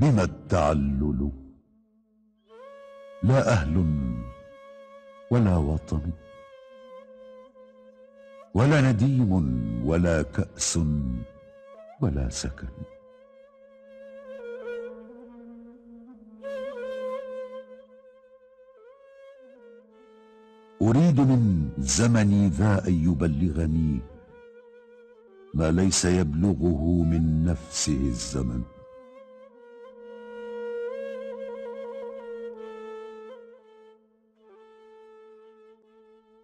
بما التعلل. لا أهل ولا وطن ولا نديم ولا كأس ولا سكن. أريد من زمني ذا أن يبلغني ما ليس يبلغه من نفسه الزمن.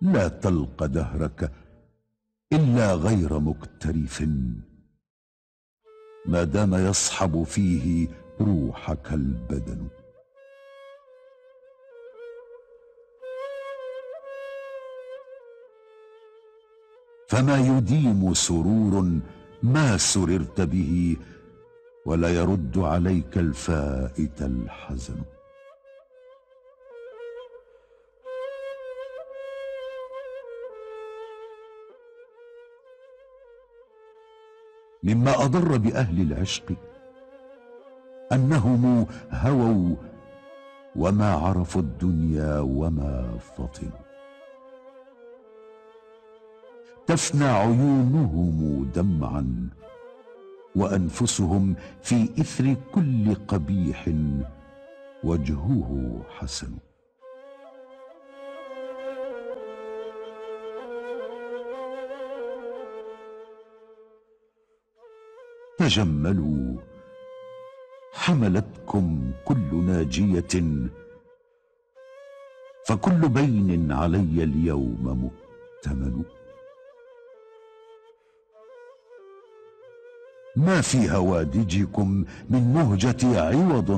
لا تلق دهرك إلا غير مكترث ما دام يصحب فيه روحك البدن. فما يديم سرور ما سررت به ولا يرد عليك الفائت الحزن. مما أضر بأهل العشق أنهم هووا وما عرفوا الدنيا وما فطنوا. تفنى عيونهم دمعا وأنفسهم في إثر كل قبيح وجهه حسن. تجملوا. حملتكم كل ناجية. فكل بين علي اليوم مؤتمن. ما في هوادجكم من مهجتي عوض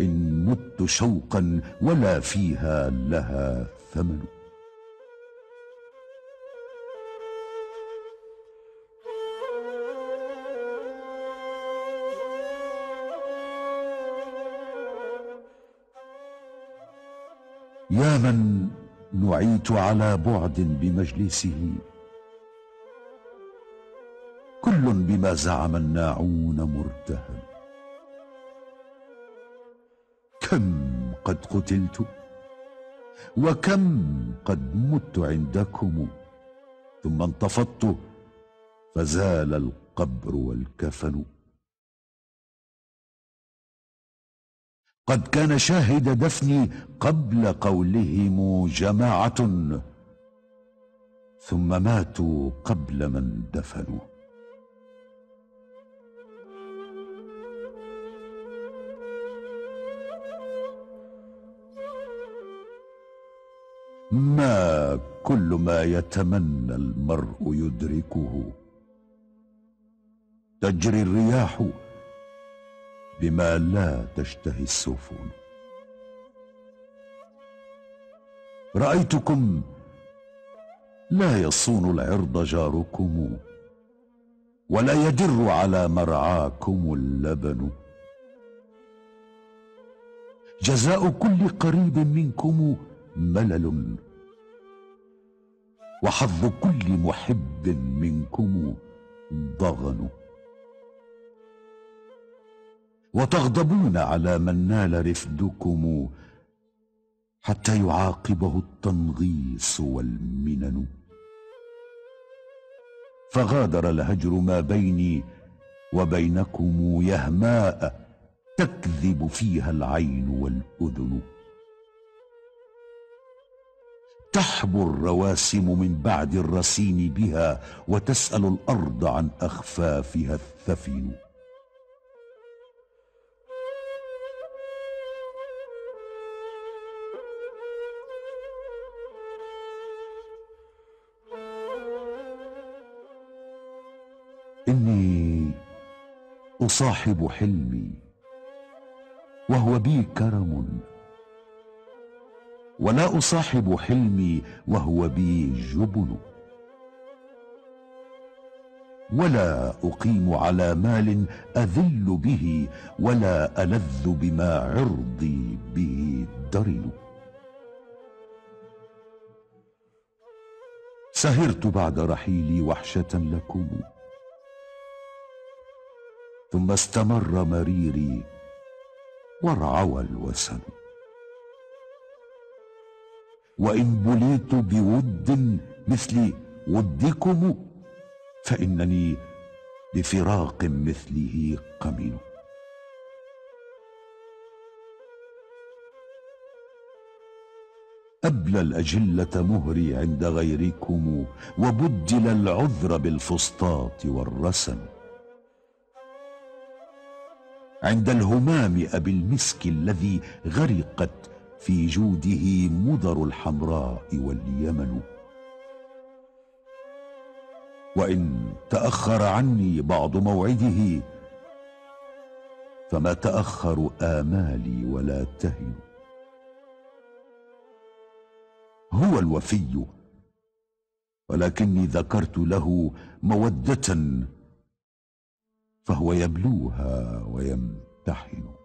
إن مت شوقا ولا فيها لها ثمن. يا من نعيت على بعد بمجلسه. كل بما زعم الناعون مرتهن. كم قد قتلت وكم قد مت عندكم. ثم انتفضت فزال القبر والكفن. قد كان شاهد دفني قبل قولهم جماعة. ثم ماتوا قبل من دفنوا. ما كل ما يتمنى المرء يدركه. تجري الرياح بما لا تشتهي السفن. رأيتكم لا يصون العرض جاركم ولا يدر على مرعاكم اللبن. جزاء كل قريب منكم ملل وحظ كل محب منكم ضغن. وتغضبون على من نال رفدكم حتى يعاقبه التنغيص والمنن. فغادر الهجر ما بيني وبينكم يهماء تكذب فيها العين والأذن. تحبو الرواسم من بعد الرسيم بها وتسأل الأرض عن أخفافها الثفن. إني أصاحب حلمي وهو بي كرم. ولا أصاحب حلمي وهو بي جبن. ولا أقيم على مال أذل به ولا ألذ بما عرضي به درن سهرت بعد رحيلي وحشة لكم. ثم استمر مريري وارعوى الوسن وإن بليت بود مثل ودكم فإنني لفراق مثله قمن. أبلى الأجلة مهري عند غيركم وبدل العذر بالفسطاط والرسن. عند الهمام أبي المسك الذي غرقت في جوده مدر الحمراء واليمن. وإن تأخر عني بعض موعده فما تأخر آمالي ولا تهن. هو الوفي ولكني ذكرت له مودة فهو يبلوها ويمتحن.